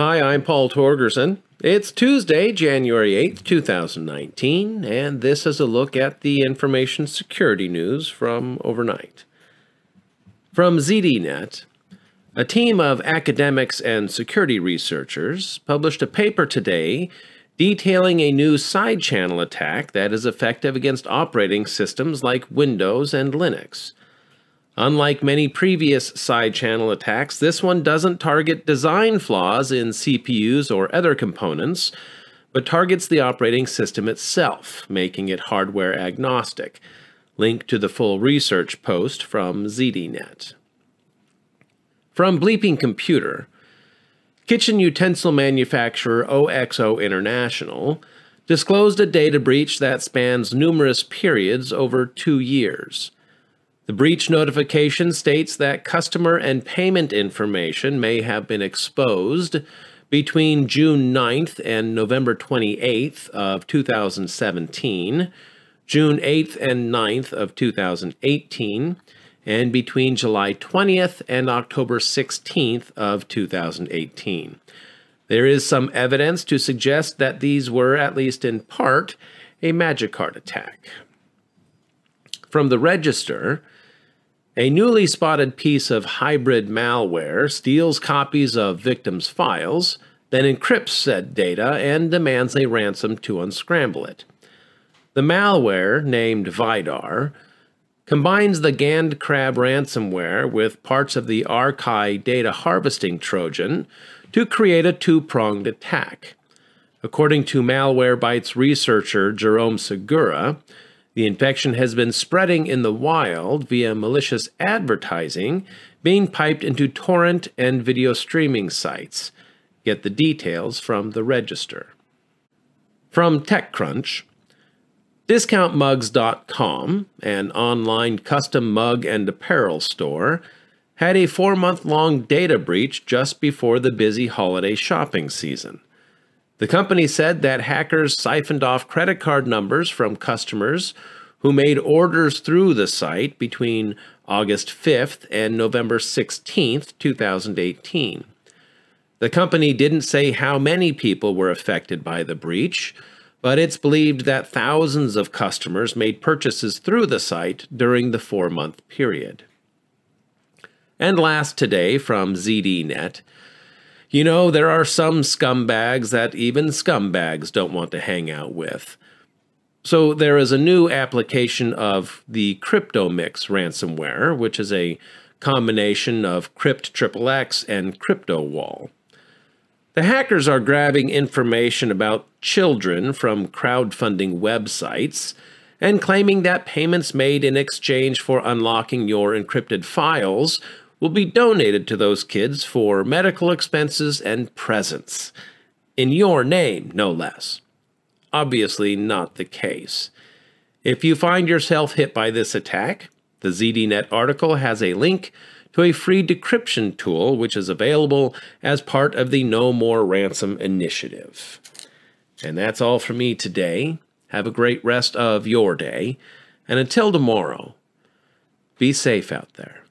Hi, I'm Paul Torgerson. It's Tuesday, January 8th, 2019, and this is a look at the information security news from overnight. From ZDNet, a team of academics and security researchers published a paper today detailing a new side channel attack that is effective against operating systems like Windows and Linux. Unlike many previous side channel attacks, this one doesn't target design flaws in CPUs or other components, but targets the operating system itself, making it hardware agnostic. Link to the full research post from ZDNet. From Bleeping Computer, kitchen utensil manufacturer OXO International disclosed a data breach that spans numerous periods over two years. The breach notification states that customer and payment information may have been exposed between June 9th and November 28th of 2017, June 8th and 9th of 2018, and between July 20th and October 16th of 2018. There is some evidence to suggest that these were, at least in part, a Magecart attack. From the register, a newly spotted piece of hybrid malware steals copies of victims' files, then encrypts said data and demands a ransom to unscramble it. The malware, named Vidar, combines the GandCrab ransomware with parts of the Arkei data harvesting Trojan to create a two pronged attack. According to Malwarebytes researcher Jerome Segura, the infection has been spreading in the wild via malicious advertising being piped into torrent and video streaming sites. Get the details from the register. From TechCrunch, DiscountMugs.com, an online custom mug and apparel store, had a four month long data breach just before the busy holiday shopping season. The company said that hackers siphoned off credit card numbers from customers who made orders through the site between August 5th and November 16th, 2018. The company didn't say how many people were affected by the breach, but it's believed that thousands of customers made purchases through the site during the four month period. And last today from ZDNet, you know, there are some scumbags that even scumbags don't want to hang out with. So there is a new application of the CryptoMix ransomware, which is a combination of CryptXXX and CryptoWall. The hackers are grabbing information about children from crowdfunding websites and claiming that payments made in exchange for unlocking your encrypted files will be donated to those kids for medical expenses and presents. In your name, no less. Obviously, not the case. If you find yourself hit by this attack, the ZDNet article has a link to a free decryption tool which is available as part of the No More Ransom initiative. And that's all for me today. Have a great rest of your day. And until tomorrow, be safe out there.